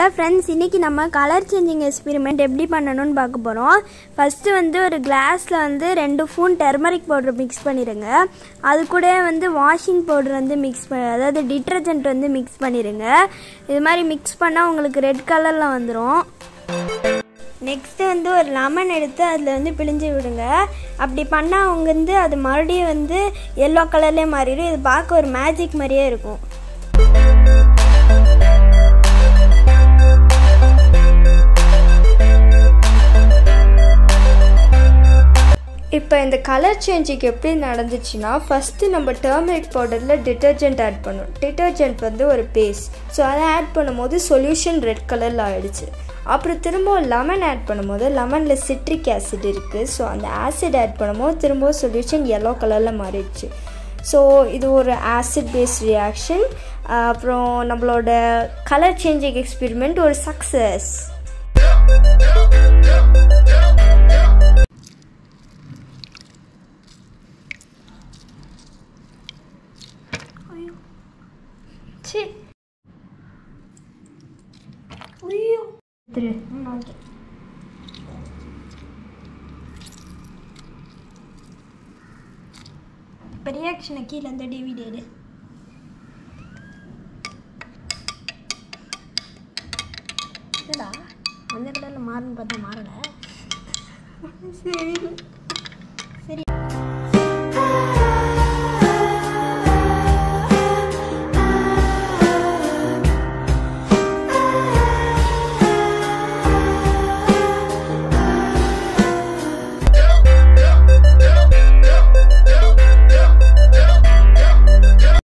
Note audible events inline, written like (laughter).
Hello friends இன்றைக்கி நம்ம colour changing experiment எப்படி பண்ணணும்னு பார்க்க போகிறோம் ஃபஸ்ட்டு வந்து ஒரு கிளாஸில் வந்து ரெண்டு ஃபூன் டெர்மரிக் பவுடர் மிக்ஸ் பண்ணிடுங்க அது கூட வந்து வாஷிங் பவுடர் வந்து மிக்ஸ் பண்ண அதாவது டிட்டர்ஜென்ட் வந்து மிக்ஸ் பண்ணிடுங்க இது மாதிரி மிக்ஸ் பண்ணால் உங்களுக்கு ரெட் கலரில் வந்துடும் நெக்ஸ்ட்டு வந்து ஒரு லெமன் எடுத்து அதில் வந்து பிழிஞ்சு விடுங்க. அப்படி பண்ணால் அவங்க வந்து அது மறுபடியும் வந்து எல்லோ கலர்லேயே மாறிடும். இது பார்க்க ஒரு மேஜிக் மாதிரியே இருக்கும். இப்போ இந்த கலர் சேஞ்சுக்கு எப்படி நடந்துச்சுன்னா ஃபஸ்ட்டு நம்ம டர்மரிக் பவுடரில் டிட்டர்ஜென்ட் ஆட் பண்ணோம் டிட்டர்ஜென்ட் வந்து ஒரு பேஸ்ட் ஸோ அதை ஆட் பண்ணும்போது சொல்யூஷன் ரெட் கலரில் ஆகிடுச்சு அப்புறம் திரும்ப லெமன் ஆட் பண்ணும்போது லெமனில் சிட்ரிக் ஆசிட் இருக்குது ஸோ அந்த ஆசிட் ஆட் பண்ணும்போது திரும்ப சொல்யூஷன் எல்லோ கலரில் மாறிடுச்சு. ஸோ இது ஒரு ஆசிட் பேஸ்ட் ரியாக்ஷன் அப்புறம் நம்மளோட கலர் சேஞ்சிங் எக்ஸ்பெரிமெண்ட் ஒரு சக்ஸஸ் சரி ஐயோ திரு இப்போ ரியாக்ஷனை கீழே அந்த டிவிடி எடு. என்னடா? அந்த கலரில் மாறுன்னு பார்த்தா மாறல. (laughs) சரி.